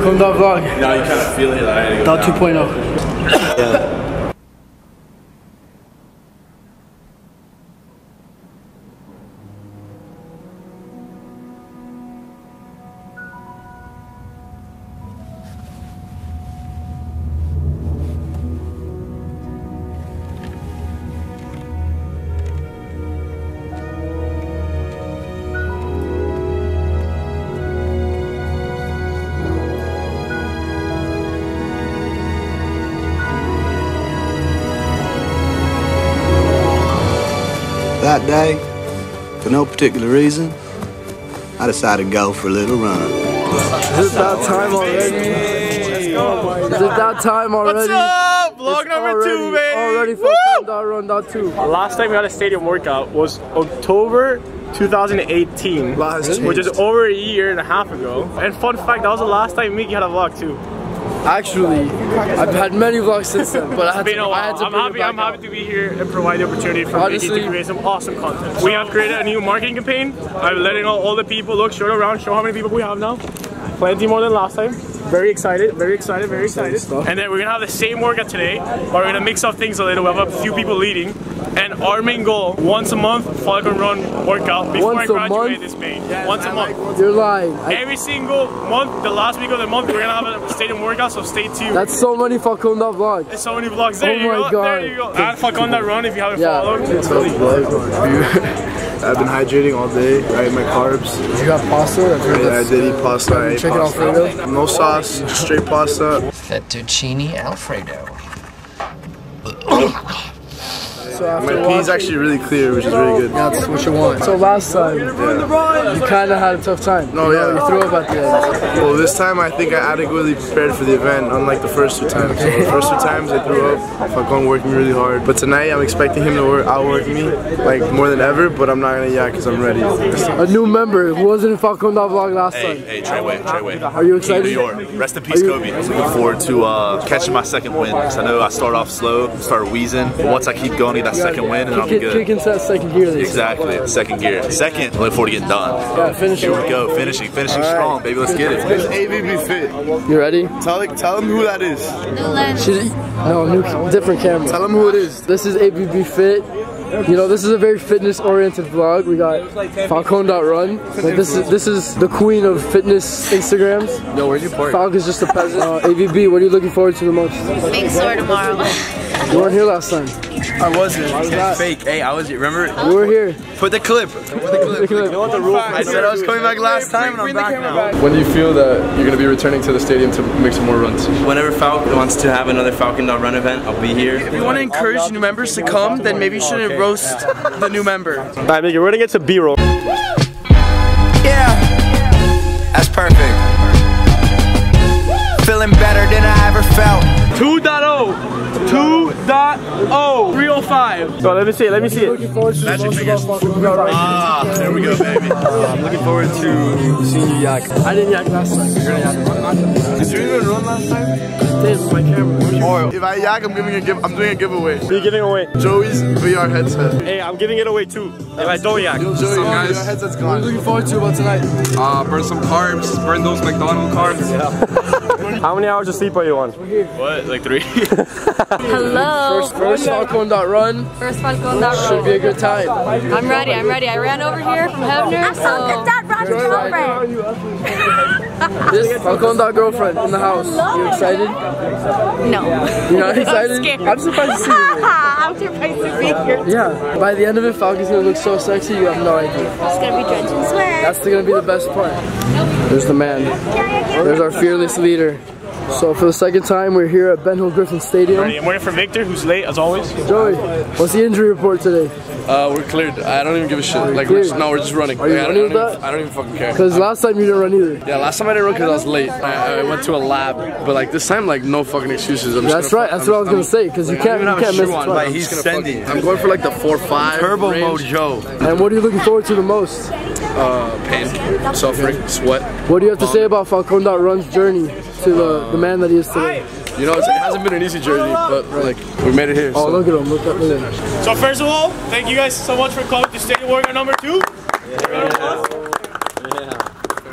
Falcon Dot Vlog. Now you kind of feel it. Had to go That day, for no particular reason, I decided to go for a little run. Is it that time already? Is it that time already? What's up? Vlog It's number already, two, baby. Already Woo! Falcon Run Dot 2. Last time we had a stadium workout was October 2018, Last which is over a year and a half ago. And fun fact, that was the last time Mickey had a vlog too. Actually, I've had many vlogs since then, but I had Been to, a I had to I'm happy. I'm out. happy to be here and provide the opportunity for Honestly- to create some awesome content. We have created a new marketing campaign. I'm letting all, all the people look, show around, show how many people we have now. Plenty more than last time. Very excited, very excited, very excited. And then we're gonna have the same workout today, but we're gonna mix up things a little. We have a few people leading. And our main goal, once a month, Falcon Run workout before Once I a graduate month? this May. Once a month. You're lying. I, Every single month, the last week of the month, we're gonna have a stadium workout, so stay tuned. that's so many Falcon Dot Vlogs. There's so many vlogs. There Oh you my go. God. There you go. And Falcon Dot Run if you haven't Yeah. followed. It's really I've been hydrating all day. I ate my carbs. You got pasta? I've Yeah, I did eat pasta. I ate Chicken pasta. Alfredo? No sauce, straight pasta. Fettuccine Alfredo. So after My pee's actually really clear, which is really good. That's what you want. So last time, you kind of had a tough time. No, You know, yeah. You threw up at the end. Well, this time I think I adequately prepared for the event, unlike the first two times. So the first two times I threw up. Falcon working really hard. But tonight I'm expecting him to work, outwork me like more than ever. But I'm not gonna yak because I'm ready. A new member who wasn't in Falcon Dot Vlog last Hey, time. hey, Treyway, Treyway. Are you King excited? New York. Rest in peace, Kobe. I'm looking forward to uh, catching my second win. 'cause I know I start off slow, start wheezing, but once I keep going, get that second win, and I'll be good. kick into that second gear. This. Exactly, second gear. Second, I look forward to getting done. Yeah, finish Here we it. go, finishing, finishing strong, baby. Let's get This it. AVB fit. You ready? Tell tell him who that is. She's, no, new, different camera. Tell him who it is. This is ABB Fit. You know, this is a very fitness-oriented vlog. We got Falcon.run. Like this is this is the queen of fitness Instagrams. Yo, where'd you park? Falcon's just a peasant. Uh, AVB, what are you looking forward to the most? Big store tomorrow. You weren't here last time. I wasn't. that? Fake. Hey, I was. Remember? You were here. Put the clip. Put the clip. I said I was coming back last time, and I'm back now. When do you feel that you're gonna be returning to the stadium to make some more runs? Whenever Falcon wants to have another Falcon Dot Run event, I'll be here. If you want to encourage new members to come, then maybe you shouldn't roast the new member. Alright, Mickey, we're gonna get to B-roll. Yeah. That's perfect. Feeling better than I ever felt. 2.0. 2.0. 305. So let me see it. Let me see it. Looking forward to the most about Falcon.run. Ah, there we go, baby. Yak. I didn't yak last time. You're gonna yak. Did you even run last time? Did with my camera. Or if I yak, I'm giving a give. I'm doing a giveaway. What are you giving away? Joey's VR headset. Hey, I'm giving it away too. If I don't yak. Yo, Joey, your headset's What are you looking forward to about tonight? Uh, burn some carbs. Burn those McDonald's carbs. How many hours of sleep are you on? What? Like three? Hello. First, first Falcon.run First Falcon Dot run. should be a good time. I'm ready. I'm ready. I ran over here from Hebner, so. This Falcon.girlfriend in the house. You excited? No. You're not excited? I'm scared. I'm surprised to see you. here. I'm surprised to be here. Yeah. By the end of it, Falcon's gonna look so sexy. You have no idea. It's gonna be drenched in sweat. That's gonna be the best part. There's the man. There's our fearless leader. So for the second time, we're here at Ben Hill Griffin Stadium. I'm waiting for Victor, who's late as always. Joey, what's the injury report today? Uh, we're cleared. I don't even give a shit. Like, we're just, no, we're just running. Are you Like, I don't, with I don't even, I don't even fucking care. Because last time you didn't run either. Yeah, last time I didn't run because I was late. I, I went to a lab, but like this time, like no fucking excuses. I'm just That's gonna right. fu- That's I'm what I was just- gonna say. Because you like, I can't, you even have can't a miss shoe the on, twice. but he's gonna fucking- I'm going for like the four five Turbo range. mode Joe. And what are you looking forward to the most? Uh, pain, suffering, sweat. What do you have to say about Falcon.run's journey to the, the man that he is today? You know, it hasn't been an easy journey, but like we made it here. Oh, so. look at him. Look at look him. So first of all, thank you guys so much for coming to State Warrior number two.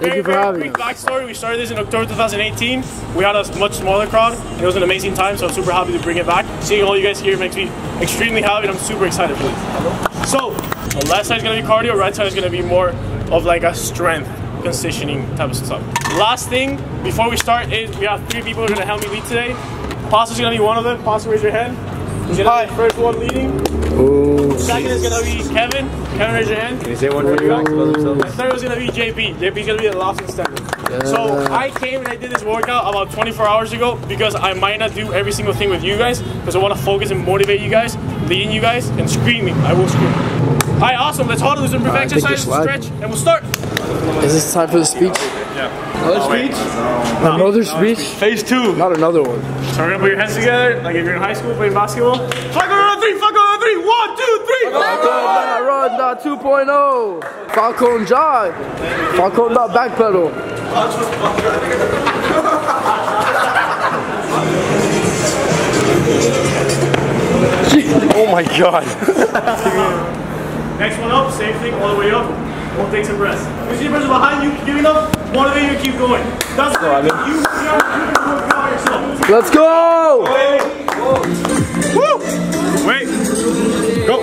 Thank you for having quick backstory. We started this in October 2018. We had a much smaller crowd. and It was an amazing time, so I'm super happy to bring it back. Seeing all you guys here makes me extremely happy, and I'm super excited for it. So, the left side is gonna be cardio, right side is gonna be more of like a strength conditioning type of stuff. Last thing before we start is we have three people who are gonna help me lead today. Pastor's gonna be one of them. Pastor, raise your hand. He's gonna be first one leading. Oh, Second is gonna be Kevin. Kevin, raise your hand. Can you say one really fast about himself? The third is gonna be JP. JP's gonna be the last one standing. So I came and I did this workout about 24 hours ago because I might not do every single thing with you guys because I want to focus and motivate you guys, leading you guys, and screaming. I will scream. Alright, awesome. Let's hold do some brief Alright, exercises, stretch, and we'll start. Is this time for the speech? Yeah. Another speech? No, Another speech? Phase two. Not another one. So we're gonna put your hands together, like if you're in high school playing basketball. Fuck on three, fuck on three, one, two, three. Falcon run dot 2.0. Falcon jog. Falcon dot backpedal. Oh my god. Next one up, same thing, all the way up. We'll take some breaths. You see the person behind you, giving up, motivate you to keep going. That's what you, you, you can work out yourself. Let's go! Woo! Wait. Go.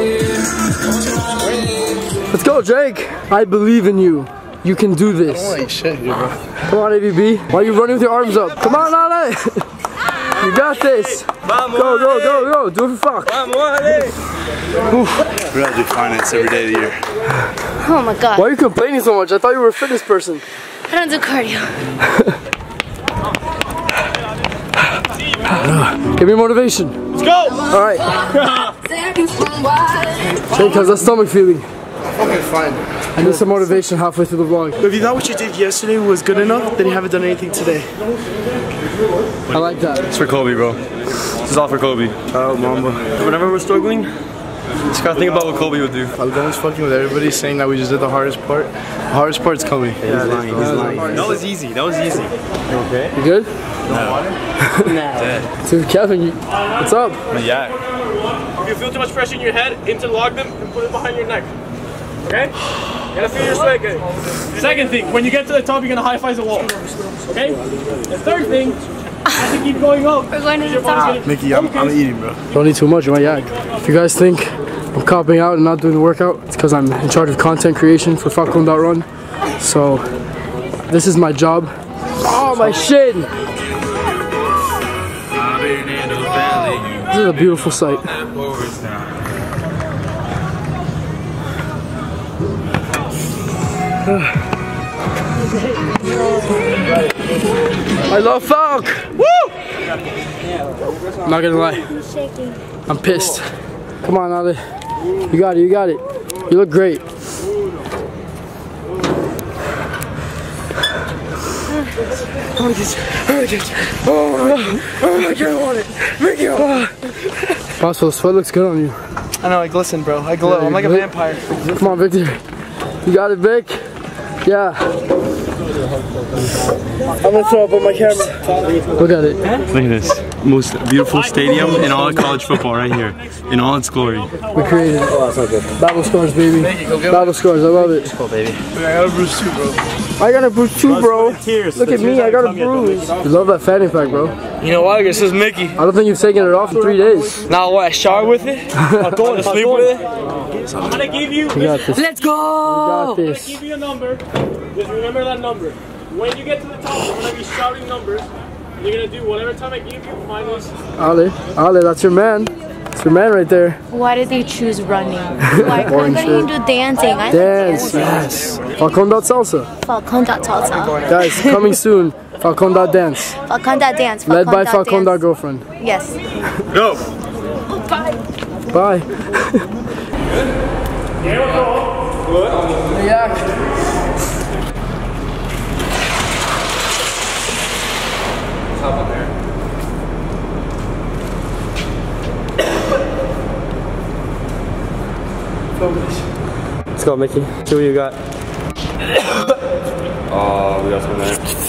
Let's go, Jake. I believe in you. You can do this. Holy shit, here, bro. Come on, ABB. Why are you running with your arms up? Come on, Ale. You got this. Go, go, go, go. Do it for fuck. We gotta do finance every day of the year. Oh my god. Why are you complaining so much? I thought you were a fitness person. I don't do cardio. Give me motivation. Let's go. All right. Jake, how's that stomach feeling? Fucking fine. I need some motivation halfway through the vlog. If you thought what you did yesterday was good enough, then you haven't done anything today. I like that. It's for Kobe, bro. This is all for Kobe. Oh, mamba. Whenever we're struggling, just gotta think about what Kobe would do. Falcon's fucking with everybody saying that we just did the hardest part. The hardest part's coming. Yeah, he's lying. He's lying. That was easy. That was easy. You good? No. Dude, Kevin, you, what's up? Yeah. If you feel too much pressure in your head, interlock them and put it behind your neck. Okay? You gotta feel your sweat good. Second thing, when you get to the top, you're gonna high five the wall. Okay? The third thing, as you keep going up, We're going to your the top. Mickey, I'm, I'm eating, bro. Don't eat too much, you might yag. If you guys think I'm copping out and not doing the workout, it's because I'm in charge of content creation for Falcon.run. So, this is my job. Oh, my shin! This is a beautiful sight. I love Falk! Woo! I'm not gonna lie. I'm pissed. Come on, Ali. You got it, you got it. You look great. Oh, Possible, oh, oh, the sweat looks good on you. I know, I glisten, bro. I glow. I'm like a vampire. Come on, Victor. You got it, Vic. Yeah. I'm gonna throw up on my camera. Look at it. Look at this. Most beautiful stadium in all of college football right here. In all its glory. We created it. Battle scores, baby. Battle scores, I love it. I got a bruise too, bro. I got a bruise too, bro. Look at me, I got a bruise. You love that fanny pack, bro. You know what? This is Mickey. I don't think you've taken it off in three days. Now what? I shower with it? I go to sleep with it? I'm gonna give you, You got this. Let's go! got this. I'm gonna give you a number. Just remember that number. When you get to the top, I'm gonna be shouting numbers. You're gonna do whatever time I give you minus. Ali, Ali, that's your man. It's your man right there. Why did they choose running? Why Boring couldn't you do dancing? I Dance, yes. Falcon.salsa. Falcon.salsa. Guys, coming soon. Falcon.dance. Falcon.dance. Led by Falcon.dance. Falcon.girlfriend. Yes. Go! Bye. Yak. Let's go, Mickey. See what you got. oh, we got some there.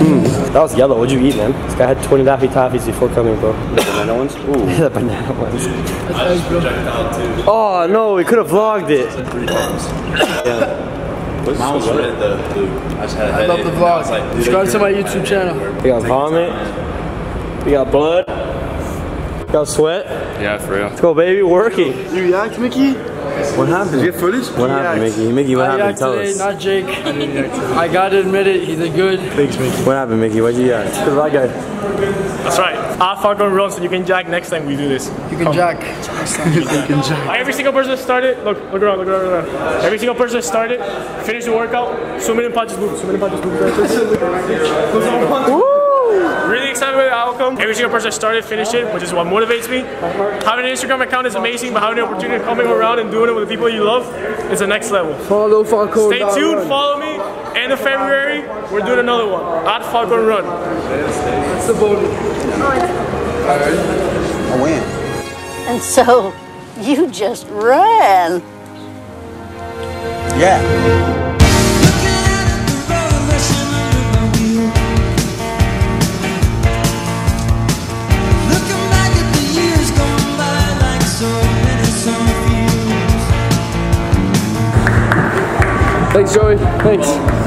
Mm, that was yellow. What'd you eat, man? This guy had 20 Laffy Taffies before coming, bro. The banana ones? Ooh. the banana ones. Oh, no, we could have vlogged it. Yeah. Mine was red though. I just had a. Love the and I was vlog. like, Subscribe to my YouTube channel. We got vomit. We got blood. We got sweat. Yeah, for real. Let's go, baby. Working. You yacked, Mickey? What happened? Did you get footage? What happened, Mickey? Mickey, what I happened? yacked Tell today, us. not Jake. I gotta admit it, he did good. Thanks, Mickey. What happened, Mickey? What'd you yak? Cause that guy. That's right. I'll fucking run so you can jack next time we do this. You can jack. Every single person that started, look, look around, look around, look around. Every single person that started, finish the workout, swim in and punches move, swim in and punches move. Really excited with the outcome. Every single person that started, finished it, which is what motivates me. Having an Instagram account is amazing, but having the opportunity of coming around and doing it with the people you love is the next level. Follow Falcon. Stay tuned, follow me. End of February, we're doing another one. At Falcon Run. That's the bonus. I win. And so you just ran. Yeah. Thanks, Joey. Thanks.